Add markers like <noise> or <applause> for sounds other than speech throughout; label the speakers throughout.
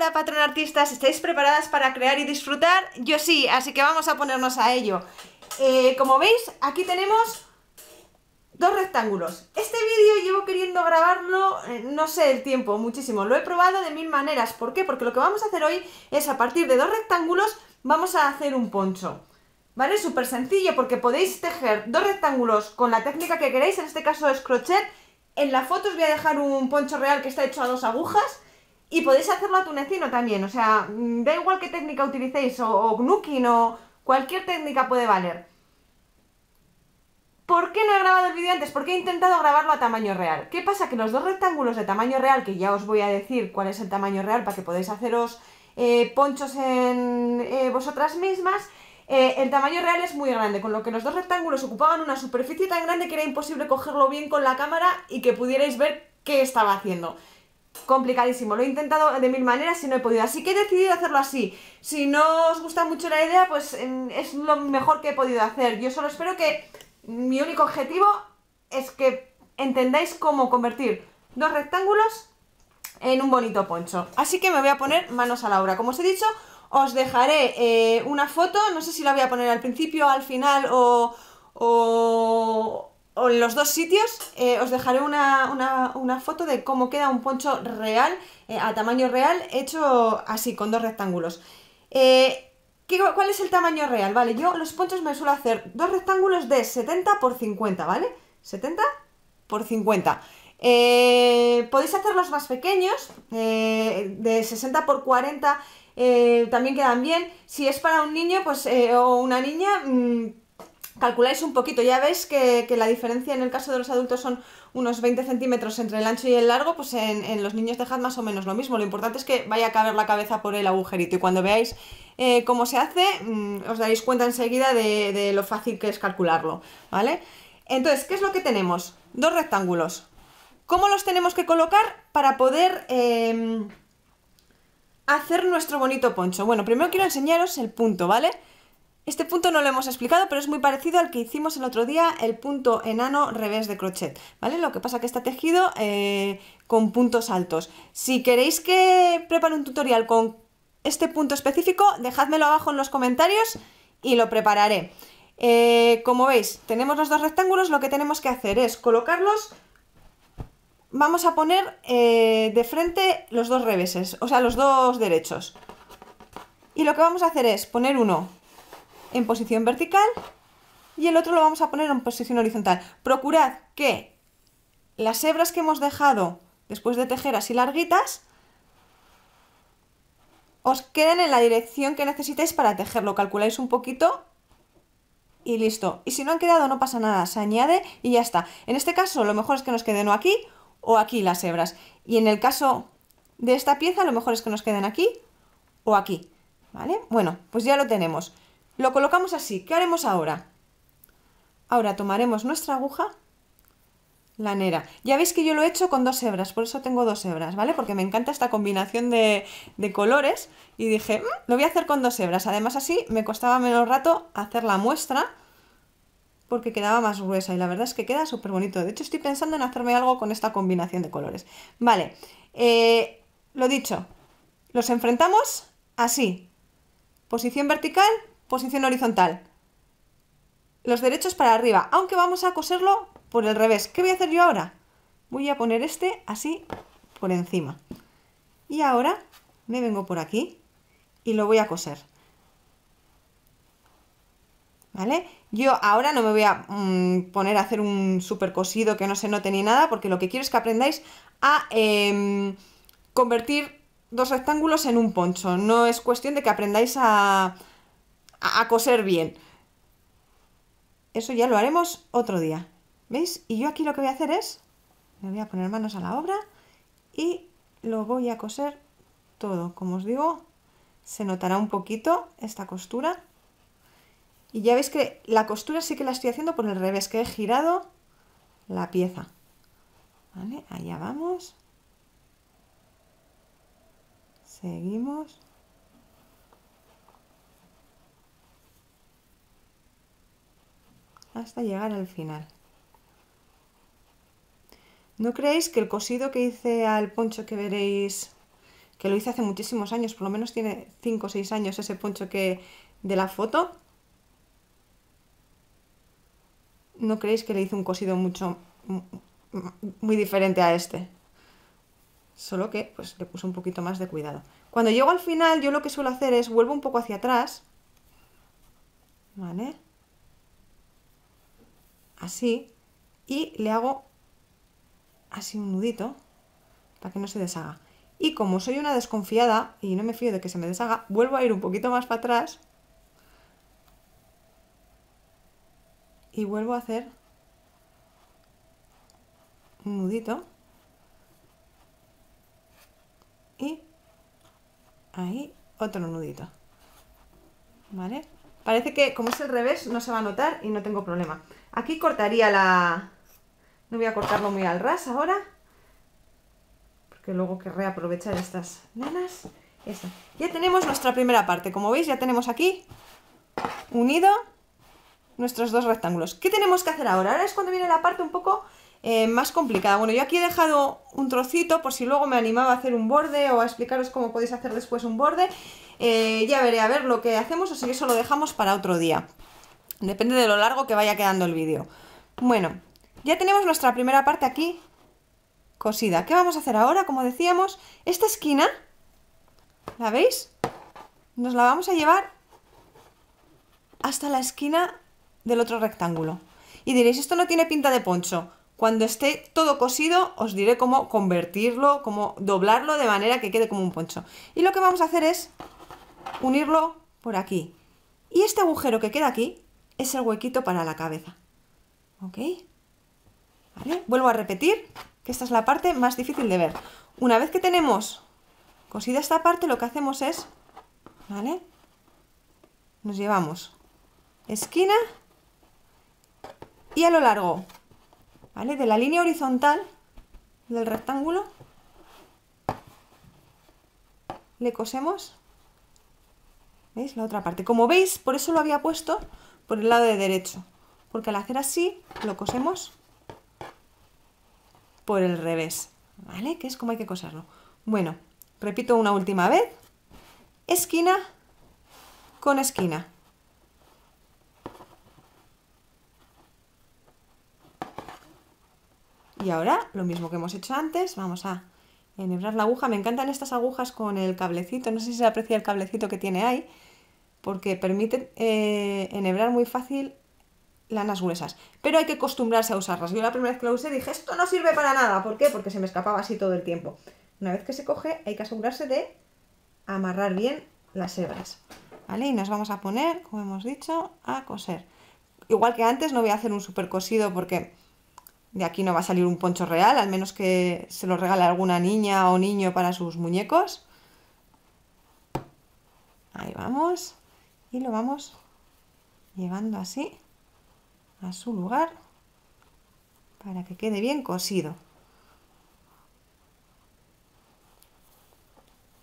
Speaker 1: Hola patronartistas, ¿estáis preparadas para crear y disfrutar? Yo sí, así que vamos a ponernos a ello. Eh, como veis, aquí tenemos dos rectángulos. Este vídeo llevo queriendo grabarlo, eh, no sé el tiempo, muchísimo. Lo he probado de mil maneras. ¿Por qué? Porque lo que vamos a hacer hoy es a partir de dos rectángulos vamos a hacer un poncho. ¿Vale? Súper sencillo porque podéis tejer dos rectángulos con la técnica que queréis, en este caso es crochet. En la foto os voy a dejar un poncho real que está hecho a dos agujas y podéis hacerlo a tunecino también, o sea, mm, da igual qué técnica utilicéis, o, o o cualquier técnica puede valer. ¿Por qué no he grabado el vídeo antes? Porque he intentado grabarlo a tamaño real. ¿Qué pasa? Que los dos rectángulos de tamaño real, que ya os voy a decir cuál es el tamaño real para que podáis haceros eh, ponchos en eh, vosotras mismas, eh, el tamaño real es muy grande, con lo que los dos rectángulos ocupaban una superficie tan grande que era imposible cogerlo bien con la cámara y que pudierais ver qué estaba haciendo complicadísimo. Lo he intentado de mil maneras y no he podido. Así que he decidido hacerlo así. Si no os gusta mucho la idea, pues es lo mejor que he podido hacer. Yo solo espero que mi único objetivo es que entendáis cómo convertir dos rectángulos en un bonito poncho. Así que me voy a poner manos a la obra. Como os he dicho, os dejaré eh, una foto, no sé si la voy a poner al principio, al final o, o, en los dos sitios eh, os dejaré una, foto de cómo queda un poncho real, eh, a tamaño real, hecho así, con dos rectángulos. Eh, ¿Cuál es el tamaño real? Vale, yo los ponchos me suelo hacer dos rectángulos de 70 por 50, ¿vale? 70 por 50. podéis hacerlos más pequeños, de 60 por 40 también quedan bien. Si es para un niño pues, o una niña, mm, calculáis un poquito, ya veis que, la diferencia en el caso de los adultos son unos 20 centímetros entre el ancho y el largo, pues en, los niños dejad más o menos lo mismo. Lo importante es que vaya a caber la cabeza por el agujerito y cuando veáis eh, cómo se hace, mm, os daréis cuenta enseguida de, lo fácil que es calcularlo, ¿vale? Entonces, ¿qué es lo que tenemos? Dos rectángulos. ¿Cómo los tenemos que colocar para poder em, hacer nuestro bonito poncho? Bueno, primero quiero enseñaros el punto, ¿vale? Este punto no lo hemos explicado, pero es muy parecido al que hicimos el otro día, el punto enano revés de crochet, ¿vale? Lo que pasa que está tejido eh, con puntos altos. Si queréis que prepare un tutorial con este punto específico, dejádmelo abajo en los comentarios y lo prepararé. Eh, como veis, tenemos los dos rectángulos, lo que tenemos que hacer es colocarlos, vamos a poner eh, de frente los dos reveses, o sea, los dos derechos. Y lo que vamos a hacer es poner uno en posición vertical y el otro lo vamos a poner en posición horizontal. Procurad que las hebras que hemos dejado después de tejer así larguitas os queden en la dirección que necesitéis para tejerlo. Calculáis un poquito y listo. Y si no han quedado no pasa nada, se añade y ya está. En este caso lo mejor es que nos queden o aquí o aquí las hebras. Y en el caso de esta pieza lo mejor es que nos queden aquí o aquí. ¿Vale? Bueno, pues ya lo tenemos. Lo colocamos así. ¿Qué haremos ahora? Ahora tomaremos nuestra aguja lanera. Ya veis que yo lo he hecho con dos hebras, por eso tengo dos hebras, ¿vale? Porque me encanta esta combinación de, colores y dije, mm, lo voy a hacer con dos hebras. Además así me costaba menos rato hacer la muestra porque quedaba más gruesa y la verdad es que queda súper bonito. De hecho estoy pensando en hacerme algo con esta combinación de colores. Vale, eh, lo dicho, los enfrentamos así. Posición vertical, posición horizontal. Los derechos para arriba, aunque vamos a coserlo por el revés. ¿Qué voy a hacer yo ahora? Voy a poner este así por encima. Y ahora me vengo por aquí y lo voy a coser. ¿Vale? Yo ahora no me voy a mm, poner a hacer un super cosido que no se note ni nada, porque lo que quiero es que aprendáis a em, convertir dos rectángulos en un poncho. No es cuestión de que aprendáis a, a, coser bien. Eso ya lo haremos otro día. ¿Veis? Y yo aquí lo que voy a hacer es, me voy a poner manos a la obra y lo voy a coser todo. Como os digo, se notará un poquito esta costura. Y ya veis que la costura sí que la estoy haciendo por el revés, que he girado la pieza. ¿Vale? Allá vamos. Seguimos. Hasta llegar al final. ¿No creéis que el cosido que hice al poncho que veréis que lo hice hace muchísimos años, por lo menos tiene 5 o 6 años ese poncho que de la foto. No creéis que le hice un cosido mucho muy diferente a este. Solo que pues le puse un poquito más de cuidado. Cuando llego al final, yo lo que suelo hacer es vuelvo un poco hacia atrás. ¿Vale? Así. Y le hago así un nudito para que no se deshaga. Y como soy una desconfiada y no me fío de que se me deshaga, vuelvo a ir un poquito más para atrás y vuelvo a hacer un nudito y ahí otro nudito parece que como es el revés no se va a notar y no tengo problema aquí cortaría la no voy a cortarlo muy al ras ahora porque luego querré aprovechar estas nenas ya tenemos nuestra primera parte como veis ya tenemos aquí unido nuestros dos rectángulos. ¿Qué tenemos que hacer ahora? Ahora es cuando viene la parte un poco eh, más complicada. Bueno, yo aquí he dejado un trocito por si luego me animaba a hacer un borde o a explicaros cómo podéis hacer después un borde. Eh, ya veré a ver lo que hacemos o si eso lo dejamos para otro día. Depende de lo largo que vaya quedando el vídeo. Bueno, ya tenemos nuestra primera parte aquí cosida. ¿Qué vamos a hacer ahora? Como decíamos, esta esquina, ¿la veis? Nos la vamos a llevar hasta la esquina del otro rectángulo. Y diréis, esto no tiene pinta de poncho. Cuando esté todo cosido os diré cómo convertirlo, cómo doblarlo de manera que quede como un poncho. Y lo que vamos a hacer es unirlo por aquí. Y este agujero que queda aquí es el huequito para la cabeza. ¿Ok? Vuelvo a repetir que esta es la parte más difícil de ver. Una vez que tenemos cosida esta parte, lo que hacemos es, ¿vale? Nos llevamos esquina y a lo largo, ¿vale? De la línea horizontal del rectángulo le cosemos, ¿veis? La otra parte. Como veis, por eso lo había puesto por el lado de derecho, porque al hacer así lo cosemos por el revés, ¿vale? Que es como hay que coserlo. Bueno, repito una última vez, esquina con esquina. Y ahora, lo mismo que hemos hecho antes, vamos a enhebrar la aguja. Me encantan estas agujas con el cablecito, no sé si se aprecia el cablecito que tiene ahí, porque permiten eh, enhebrar muy fácil lanas gruesas. Pero hay que acostumbrarse a usarlas. Yo la primera vez que lo usé dije, esto no sirve para nada. ¿Por qué? Porque se me escapaba así todo el tiempo. Una vez que se coge, hay que asegurarse de amarrar bien las hebras. ¿Vale? Y nos vamos a poner, como hemos dicho, a coser. Igual que antes, no voy a hacer un super cosido porque de aquí no va a salir un poncho real, al menos que se lo regale alguna niña o niño para sus muñecos. Ahí vamos. Y lo vamos llevando así a su lugar para que quede bien cosido.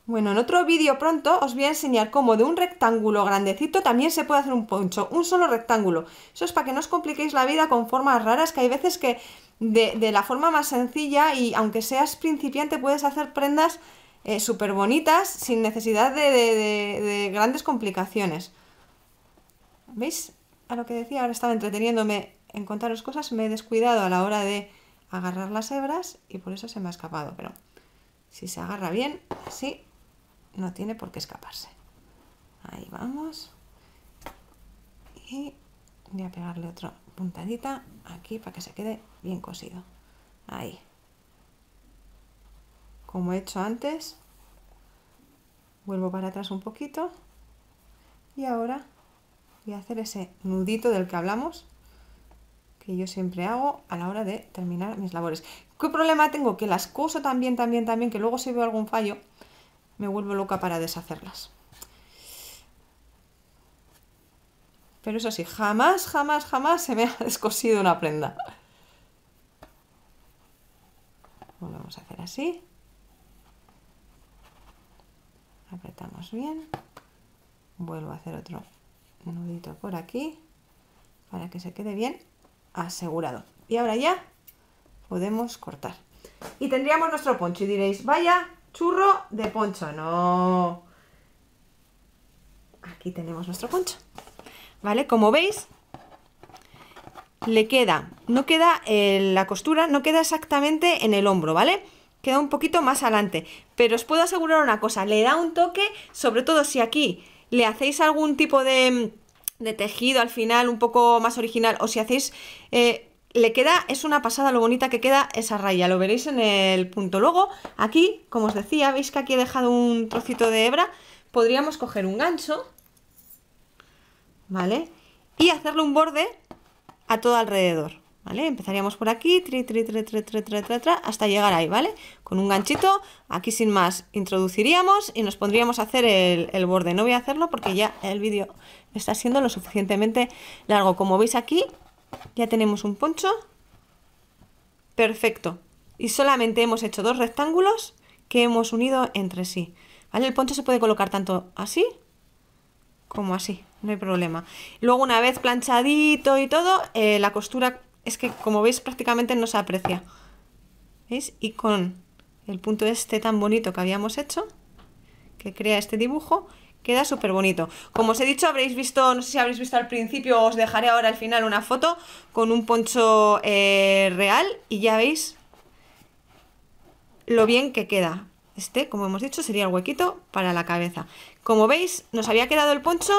Speaker 1: Bueno, en otro vídeo pronto os voy a enseñar cómo de un rectángulo grandecito también se puede hacer un poncho, un solo rectángulo. Eso es para que no os compliquéis la vida con formas raras, que hay veces que de, la forma más sencilla y aunque seas principiante puedes hacer prendas eh, súper bonitas sin necesidad de, de grandes complicaciones. ¿Veis? A lo que decía, ahora estaba entreteniéndome en contaros cosas, me he descuidado a la hora de agarrar las hebras y por eso se me ha escapado, pero si se agarra bien, así no tiene por qué escaparse. Ahí vamos. Y voy a pegarle otra puntadita aquí para que se quede bien cosido. Ahí. Como he hecho antes, vuelvo para atrás un poquito y ahora voy a hacer ese nudito del que hablamos que yo siempre hago a la hora de terminar mis labores. ¿Qué problema tengo? Que las coso también, también, también, que luego si veo algún fallo me vuelvo loca para deshacerlas. Pero eso sí, jamás, jamás, jamás se me ha <laughs> descosido una prenda. Volvemos a hacer así. Apretamos bien. Vuelvo a hacer otro nudito por aquí para que se quede bien asegurado. Y ahora ya podemos cortar. Y tendríamos nuestro poncho y diréis, vaya churro de poncho, no. Aquí tenemos nuestro poncho. ¿Vale? Como veis, le queda, no queda eh, la costura, no queda exactamente en el hombro, ¿vale? Queda un poquito más adelante. Pero os puedo asegurar una cosa, le da un toque, sobre todo si aquí le hacéis algún tipo de, de tejido al final un poco más original o si hacéis... Eh, le queda, es una pasada lo bonita que queda esa raya, lo veréis en el punto. Luego, aquí, como os decía, veis que aquí he dejado un trocito de hebra, podríamos coger un gancho, ¿vale? Y hacerle un borde a todo alrededor, ¿vale? Empezaríamos por aquí, hasta llegar ahí, ¿vale? Con un ganchito, aquí sin más, introduciríamos y nos pondríamos a hacer el, el borde. No voy a hacerlo porque ya el vídeo está siendo lo suficientemente largo. Como veis aquí, ya tenemos un poncho perfecto. Y solamente hemos hecho dos rectángulos que hemos unido entre sí. ¿Vale? El poncho se puede colocar tanto así como así, no hay problema. Luego una vez planchadito y todo, eh, la costura es que como veis prácticamente no se aprecia. ¿Veis? Y con el punto este tan bonito que habíamos hecho, que crea este dibujo, queda súper bonito. Como os he dicho, habréis visto, no sé si habréis visto al principio, os dejaré ahora al final una foto con un poncho eh, real y ya veis lo bien que queda. Este, como hemos dicho, sería el huequito para la cabeza. Como veis, nos había quedado el poncho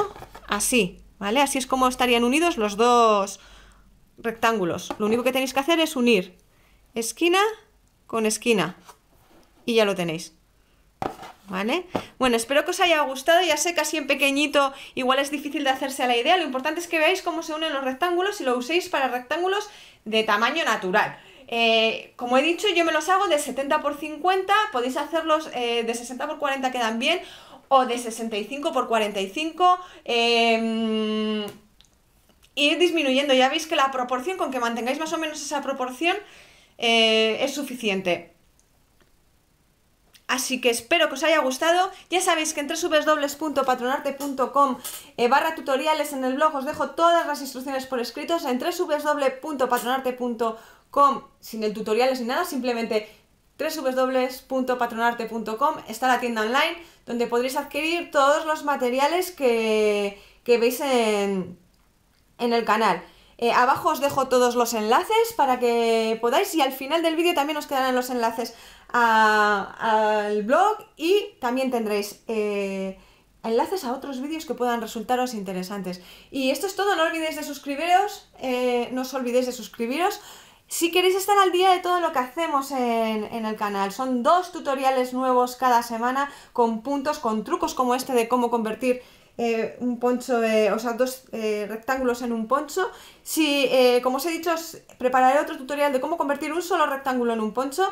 Speaker 1: así, ¿vale? Así es como estarían unidos los dos rectángulos. Lo único que tenéis que hacer es unir esquina con esquina. Y ya lo tenéis. ¿Vale? Bueno, espero que os haya gustado, ya sé que en pequeñito igual es difícil de hacerse a la idea, lo importante es que veáis cómo se unen los rectángulos y lo uséis para rectángulos de tamaño natural. Eh, como he dicho, yo me los hago de 70 por 50, podéis hacerlos eh, de 60 por 40 quedan bien, o de 65 por 45, eh, ir disminuyendo, ya veis que la proporción, con que mantengáis más o menos esa proporción, eh, es suficiente. Así que espero que os haya gustado. Ya sabéis que en www.patronarte.com eh, barra tutoriales en el blog os dejo todas las instrucciones por escritos. En www.patronarte.com sin el tutoriales ni nada, simplemente www.patronarte.com está la tienda online donde podréis adquirir todos los materiales que, veis en, en el canal. Eh, abajo os dejo todos los enlaces para que podáis y al final del vídeo también os quedarán los enlaces al blog y también tendréis eh, enlaces a otros vídeos que puedan resultaros interesantes. Y esto es todo, no olvidéis de suscribiros, eh, no os olvidéis de suscribiros. Si queréis estar al día de todo lo que hacemos en, en, el canal, son dos tutoriales nuevos cada semana con puntos, con trucos como este de cómo convertir eh, un poncho o sea, dos eh, rectángulos en un poncho. Si, eh, como os he dicho, os prepararé otro tutorial de cómo convertir un solo rectángulo en un poncho.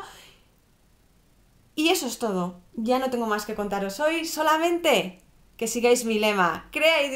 Speaker 1: Y eso es todo. Ya no tengo más que contaros hoy, solamente que sigáis mi lema. Crea y